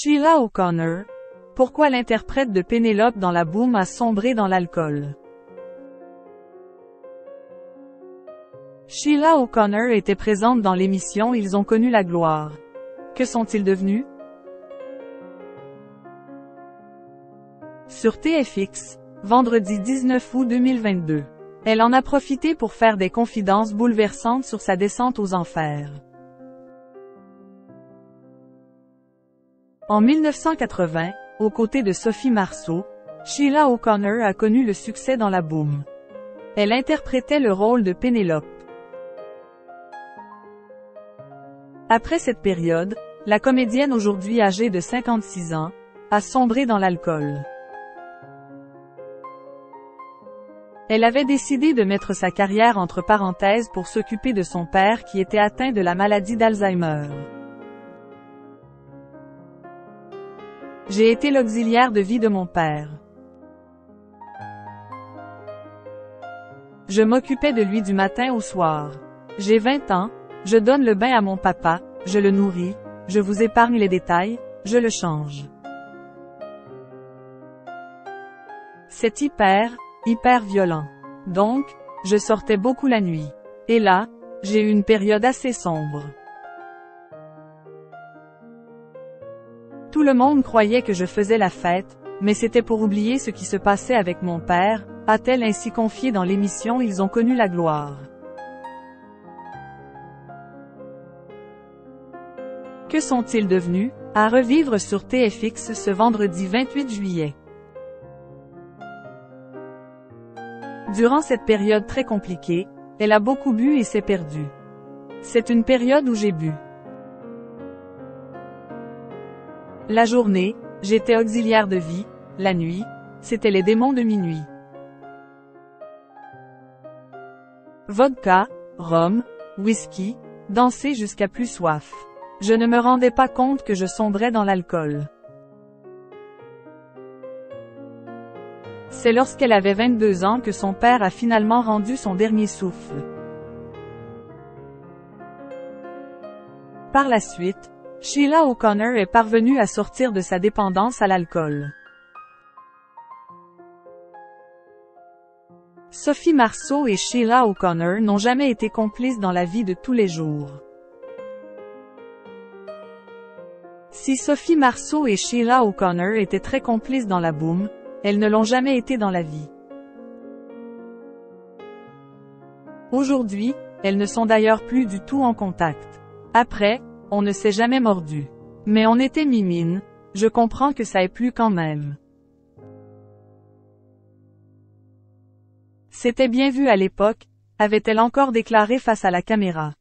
Sheila O'Connor. Pourquoi l'interprète de Pénélope dans la boum a sombré dans l'alcool? Sheila O'Connor était présente dans l'émission Ils ont connu la gloire. Que sont-ils devenus? Sur TFX, vendredi 19 août 2022. Elle en a profité pour faire des confidences bouleversantes sur sa descente aux enfers. En 1980, aux côtés de Sophie Marceau, Sheila O'Connor a connu le succès dans la boom. Elle interprétait le rôle de Pénélope. Après cette période, la comédienne aujourd'hui âgée de 56 ans, a sombré dans l'alcool. Elle avait décidé de mettre sa carrière entre parenthèses pour s'occuper de son père qui était atteint de la maladie d'Alzheimer. J'ai été l'auxiliaire de vie de mon père. Je m'occupais de lui du matin au soir. J'ai 20 ans, je donne le bain à mon papa, je le nourris, je vous épargne les détails, je le change. C'est hyper, hyper violent. Donc, je sortais beaucoup la nuit. Et là, j'ai eu une période assez sombre. Tout le monde croyait que je faisais la fête, mais c'était pour oublier ce qui se passait avec mon père, a-t-elle ainsi confié dans l'émission Ils ont connu la gloire. Que sont-ils devenus? À revivre sur TFX ce vendredi 28 juillet. Durant cette période très compliquée, elle a beaucoup bu et s'est perdue. C'est une période où j'ai bu. La journée, j'étais auxiliaire de vie, la nuit, c'était les démons de minuit. Vodka, rhum, whisky, danser jusqu'à plus soif. Je ne me rendais pas compte que je sombrais dans l'alcool. C'est lorsqu'elle avait 22 ans que son père a finalement rendu son dernier souffle. Par la suite, Sheila O'Connor est parvenue à sortir de sa dépendance à l'alcool. Sophie Marceau et Sheila O'Connor n'ont jamais été complices dans la vie de tous les jours. Si Sophie Marceau et Sheila O'Connor étaient très complices dans la boom, elles ne l'ont jamais été dans la vie. Aujourd'hui, elles ne sont d'ailleurs plus du tout en contact. Après, on ne s'est jamais mordu. Mais on était mimine, je comprends que ça ait plu quand même. C'était bien vu à l'époque, avait-elle encore déclaré face à la caméra.